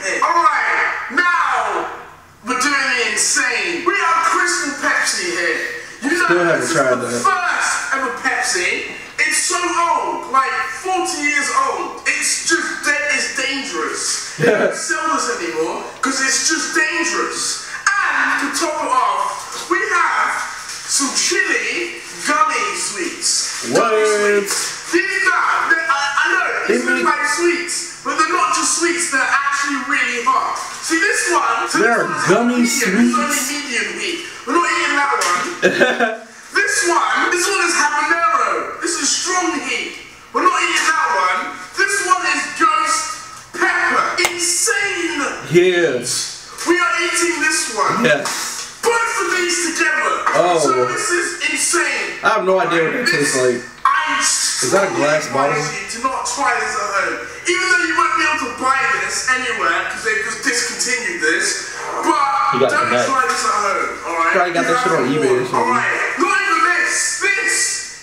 Alright, now we're doing the insane. We have Crystal Pepsi here. You know, Still haven't this tried is the that. first ever Pepsi. It's so old, like 40 years old. It's just da- it's dangerous. They don't sell this anymore because it's just dangerous. And to top it off, we have some chili gummy sweets. Gummy What? sweets. These are, I, I know, these look like sweets, but they're not There are gummy sweets? We're not eating that one. this one, this one is habanero. This is strong heat. We're not eating that one. This one is ghost pepper. Insane. Yeah. We are eating this one. Yes. Both of these together. Oh. So this is insane. I have no idea what that tastes like. Is that a glass bottle? to not try this at home. Even though you won't be able to buy this anywhere because they've just discontinued this. But You got don't the net. try this at home, alright? Probably got that shit on eBay or something. Alright, not even this. This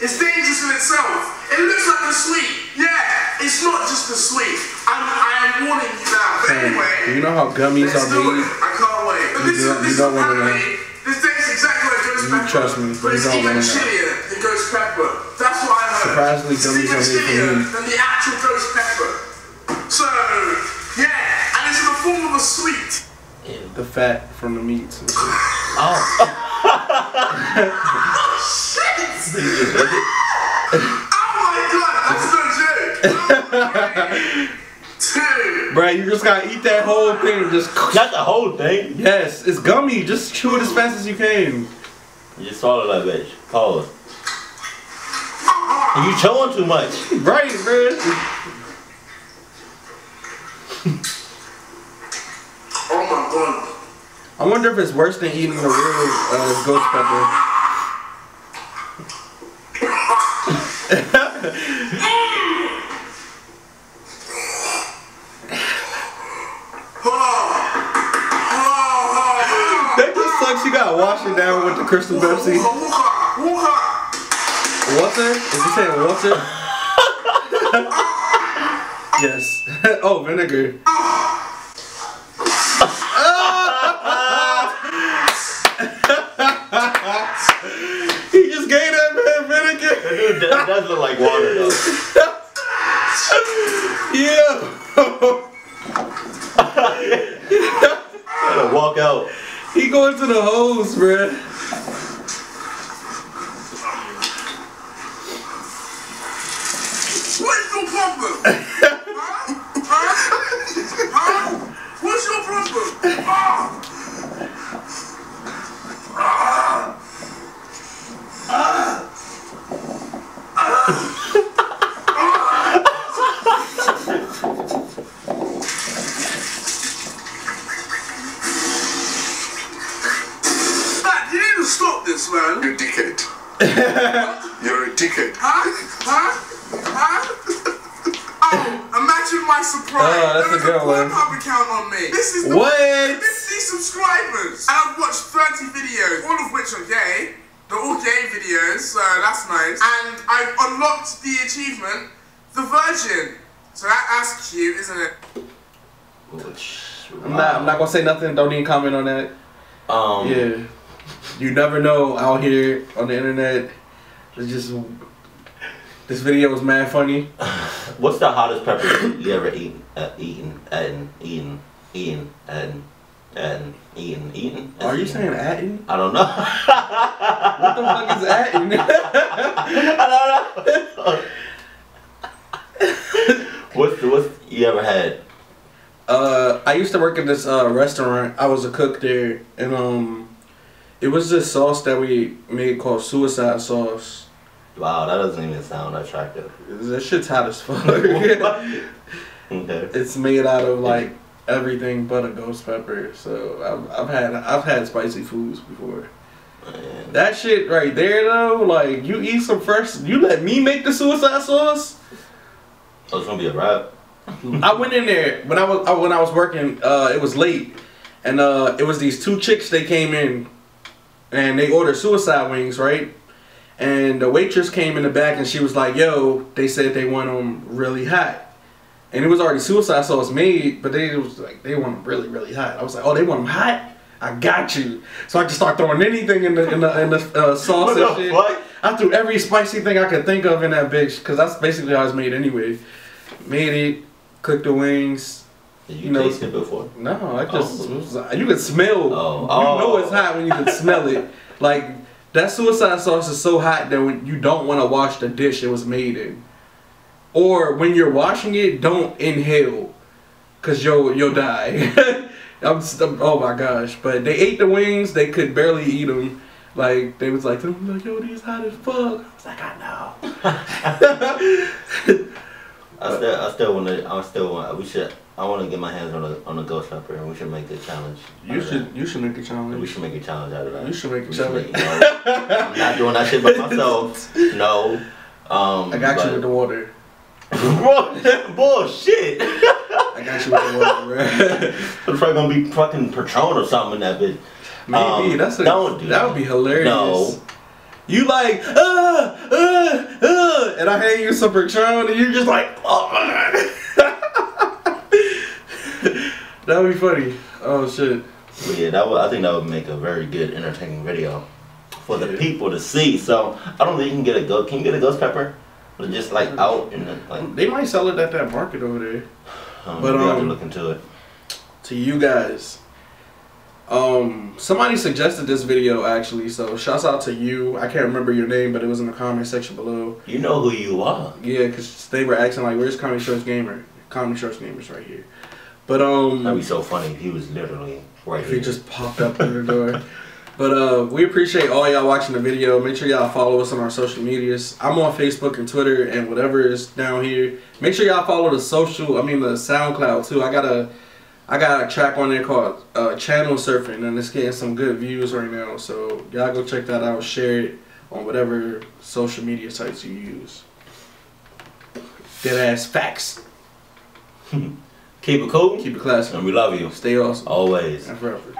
is dangerous in itself. It looks like a sweet. Yeah, it's not just a sweet. I'm, I am warning you now. But Hey, anyway. you know how gummies Let's are made? I can't wait. But You this, don't- is, you don't wanna know. apparently, this tastes exactly like ghost You pepper. trust me, But you it's don't even wanna chillier than ghost pepper. That's what I heard. Surprisingly, it's gummies even are made from chillier than the actual ghost pepper. So, yeah, and it's in the form of a sweet. The fat from the meats. Oh. and shit. Oh. Shit! Oh my god, that's no joke. Two. Bruh, you just gotta eat that whole thing. and Just Not the whole thing. yes, it's gummy. Just chew it as fast as you can. You just swallow that bitch. Pause. You chewing too much. Right, bruh. Oh my god. I wonder if it's worse than eating the real uh, ghost pepper. That just sucks. You gotta wash it down with the crystal Pepsi. Water? Is he saying water? yes. oh, vinegar. he just gave that man vinegar. It does, look like water though. Yeah. Gotta walk out. he going to the hose, bruh. You're a dickhead. Huh? Huh? Huh? oh, imagine my surprise. Oh, that's There a good one. Pornhub account on me. This is the What? 50 subscribers. And I've watched 30 videos, all of which are gay. They're all gay videos, so that's nice. And I've unlocked the achievement, the Virgin. So that, that's cute, isn't it? I'm not. I'm not gonna say nothing. Don't even comment on that. Um, Yeah. You never know out here on the internet. It's just this video was mad funny. What's the hottest pepper you ever eaten? Uh, eaten and eaten, eaten and and eaten, eaten. Are you eaten? saying Atten? I don't know. What the fuck is Atten? I don't know. what's the, what's you ever had? uh, I used to work at this uh, restaurant. I was a cook there, and um, it was this sauce that we made called suicide sauce. Wow, that doesn't even sound attractive. That shit's hot as fuck. okay. it's made out of like everything but a ghost pepper. So I've, I've had I've had spicy foods before. Man. That shit right there though, like you eat some fresh. You let me make the suicide sauce. Oh, it's gonna be a wrap. I went in there when I was I, when I was working. Uh, it was late, and uh, it was these two chicks. They came in, and they ordered suicide wings, right? And the waitress came in the back, and she was like, "Yo," they said they want them really hot. and it was already suicide sauce made, but they was like they want them really really hot. I was like, oh, they want them hot. I got you. So I just start throwing anything in the in the, in the uh, sauce What and the shit. fuck? I threw every spicy thing I could think of in that bitch, cause that's basically how it's made anyway. Made it, cooked the wings. Did you, You know- taste it before? No, I just Oh. was- you could smell. Oh. You Oh. know it's hot when you can smell it. Like that suicide sauce is so hot that when you don't want to wash the dish it was made in, or when you're washing it, don't inhale, cause you'll you'll die. I'm, st- oh my gosh! But they ate the wings. They could barely eat them. Like they was like, they was like, yo, these hot as fuck. I was like, I know. I still, I still want to. I still want. We should. I want to get my hands on a on a ghost pepper, and we should make a challenge. You should that. you should make a challenge. We should make a challenge out of that. You should make a We challenge. make- you know, I'm not doing that shit by myself. No. Um, I got but- you with the water. Bullshit. I got you with the water, bro. It's probably gonna be fucking Patron or something in that bitch. Maybe Um, that's a, don't do that that. would be hilarious. No. You like uh uh uh, and I hand you some Patron, and you're just like, oh that would be funny. Oh shit. But yeah, that would, I think that would make a very good, entertaining video for the Yeah. people to see. So I don't think you can get a ghost. Can you get a ghost pepper? But just like out and then, like. They might sell it at that market over there. Um, But, we have to um, look into it. To you guys. Um, somebody suggested this video actually, so shouts out to you. I can't remember your name, but it was in the comment section below. You know who you are. Yeah, because they were asking like, "Where's Comedy Shorts Gamer?" Comedy Shorts Gamer's right here. But um, That'd be so funny he was literally right he here. just popped up in the door. But uh, we appreciate all y'all watching the video. Make sure y'all follow us on our social medias. I'm on Facebook and Twitter and whatever is down here. Make sure y'all follow the social. I mean the SoundCloud too. I got a, I got a track on there called uh, Channel Surfing, and it's getting some good views right now. So y'all go check that out. Share it on whatever social media sites you use. Dead ass facts. Keep it cool. Keep it classy. And we love you. Stay awesome. Always. And forever.